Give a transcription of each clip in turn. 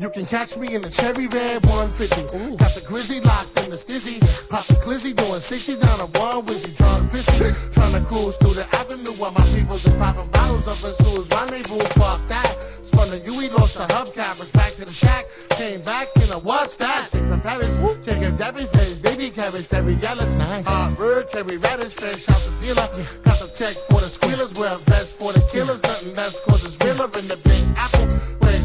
You can catch me in the cherry red 150. Got the grizzly locked in the stizzy. Pop the glizzy doing 60 down a one wizzy. To pissy. Trying to cruise through the avenue while my peoples is popping bottles up in Sue's rendezvous. Fuck that. Spun the UE, lost the hubcappers. Back to the shack. Came back in a what's that? Straight from Paris. Chicken Debbie's days. Baby cabbage. Very yellows. Nice. Ah, Hot bird. Cherry radish. Fresh out the dealer. Got the check for the squealers. Wear a vest for the killers. Nothing less cause it's realer in the big apple.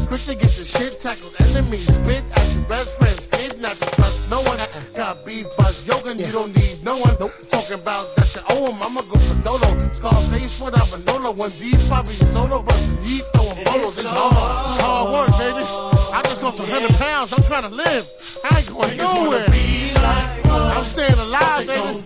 Quick to get the shit tackled. Enemies spit at your best friends. Kidnap you. Trust no one. Got beef, buzz, yoga. You don't need no one. Talking about that you owe him. I'ma go for Dolo. Scarface without Manolo. One deep, probably solo. Rustin' deep, throwing bolos. It's hard. It's hard work, baby. I just lost 100 pounds. I'm trying to live. I ain't going nowhere. I'm staying alive, baby.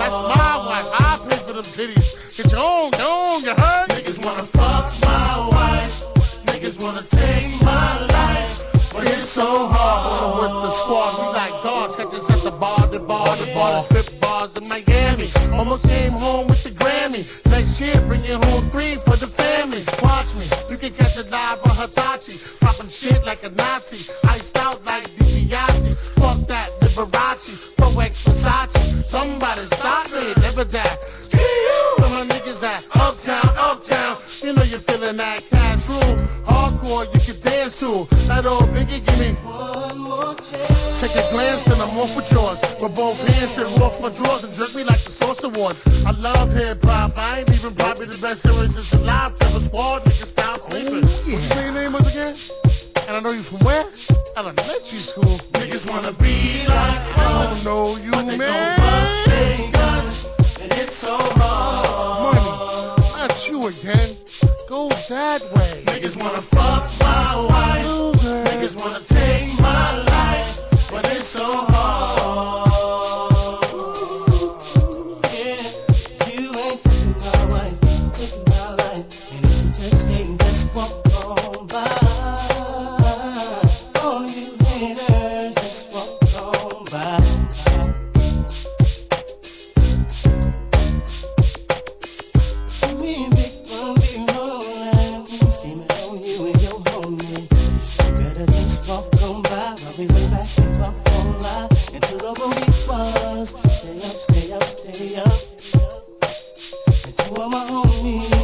That's my wife. I pay for them titties. Get your own, your own, you heard? Niggas wanna fuck my wife. Niggas wanna take my life. But it's so hard. With the squad, we like guards. Catch us at the bar, the bar, the bar, the strip bars in Miami. Almost came home with the Grammy. Next year, bring home three for the family. Watch me, you can catch it live on Hitachi. Popping shit like a Nazi. Iced out like DiBiase. Fuck that, Liberace. Pro X Versace. Somebody stop me, never that. Where my niggas at? Uptown, uptown. You know you're feeling that cash rule. Hardcore, you can dance to. That old biggie, give me One more chance. Take a glance and I'm off with yours. With both hands and off my drawers and jerk me like the Source Awards. I love hip hop. I ain't even probably the best singer since alive. Terror Squad, nigga, stop sleeping. What you say your name was again? And I know you from where? Elementary school. Niggas wanna be like I don't know you, man. Goes that way. Niggas wanna fuck my wife. Loser. Niggas wanna take my life. But it's so hard. Taking my life. And just ain't the booty bars. Stay up, stay up, stay up. And all my homies,